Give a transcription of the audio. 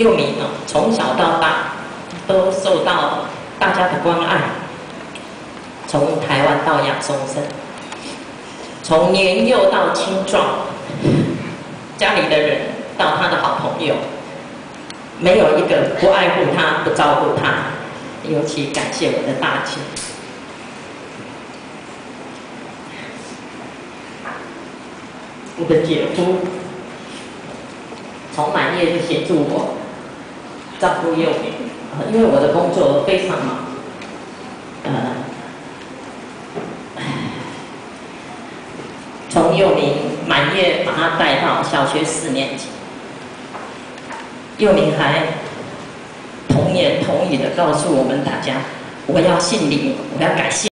幼民哦，从小到大都受到大家的关爱，从台湾到亚松森，从年幼到青壮，家里的人到他的好朋友，没有一个不爱护他、不照顾他。尤其感谢我的大姐，我的姐夫，从满月就协助我照顾幼民，因为我的工作非常忙，呃，从幼民满月把他带到小学四年级，幼民还。童言童语的告诉我们大家，我要姓李，我要改姓。